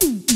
Mm.